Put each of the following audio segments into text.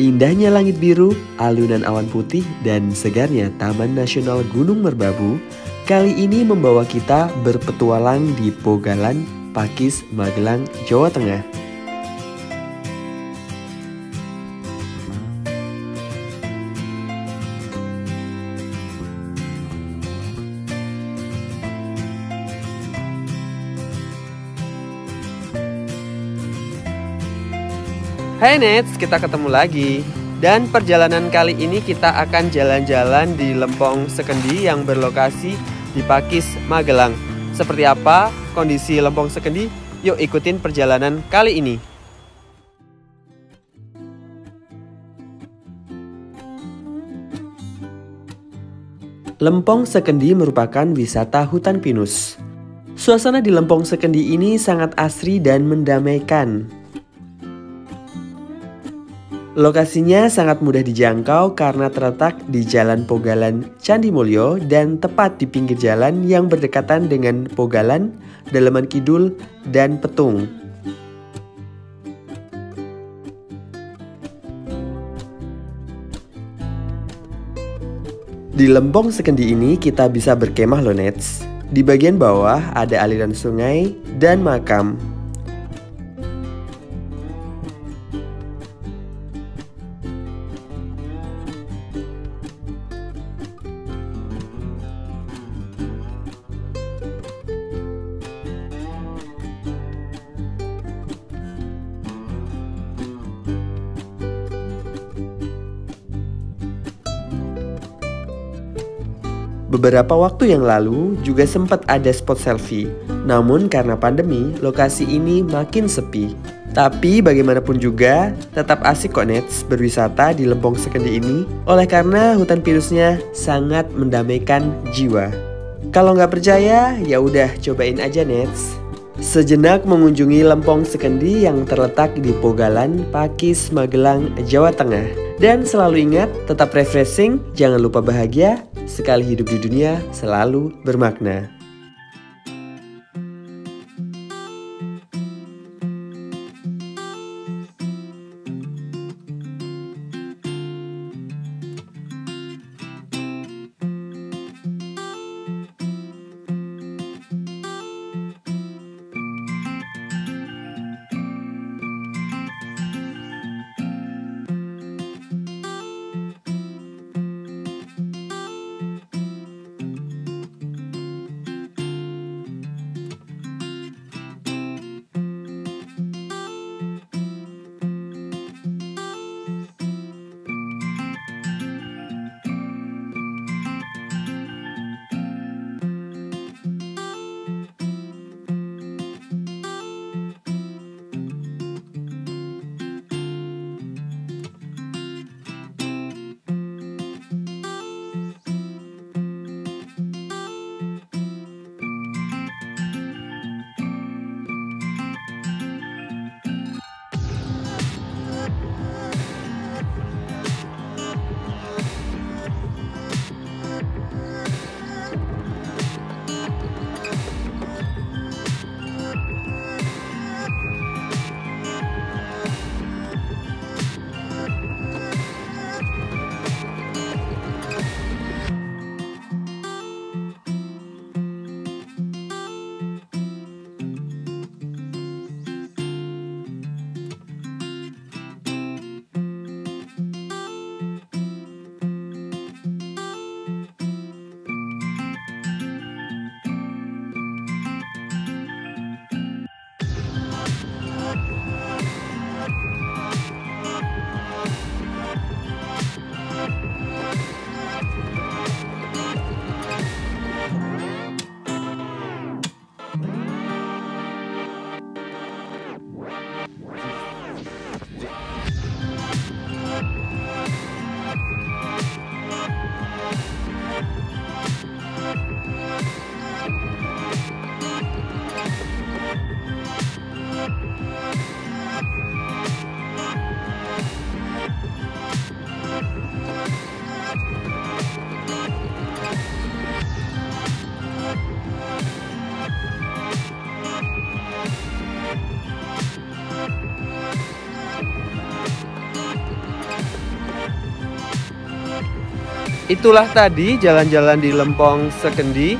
Indahnya langit biru, alunan awan putih, dan segarnya Taman Nasional Gunung Merbabu kali ini membawa kita berpetualang di Pogalan, Pakis, Magelang, Jawa Tengah. Hai Nets, kita ketemu lagi. Dan perjalanan kali ini kita akan jalan-jalan di Lempong Sekendi yang berlokasi di Pakis, Magelang. Seperti apa kondisi Lempong Sekendi? Yuk ikutin perjalanan kali ini. Lempong Sekendi merupakan wisata hutan pinus. Suasana di Lempong Sekendi ini sangat asri dan mendamaikan. Lokasinya sangat mudah dijangkau karena terletak di Jalan Pogalan Candi Mulyo dan tepat di pinggir jalan yang berdekatan dengan Pogalan, Daleman Kidul, dan Petung. Di Lembong Sekendi ini kita bisa berkemah loh Nets. Di bagian bawah ada aliran sungai dan makam Beberapa waktu yang lalu juga sempat ada spot selfie. Namun karena pandemi, lokasi ini makin sepi. Tapi bagaimanapun juga, tetap asik kok Nets berwisata di Lempong Sekendi ini oleh karena hutan pinusnya sangat mendamaikan jiwa. Kalau nggak percaya, ya udah cobain aja Nets. Sejenak mengunjungi Lempong Sekendi yang terletak di Pogalan, Pakis, Magelang, Jawa Tengah. Dan selalu ingat, tetap refreshing, jangan lupa bahagia, sekali hidup di dunia selalu bermakna. Itulah tadi jalan-jalan di Lempong Sekendi,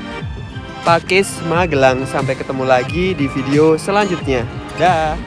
Pakis Magelang. Sampai ketemu lagi di video selanjutnya. Dah.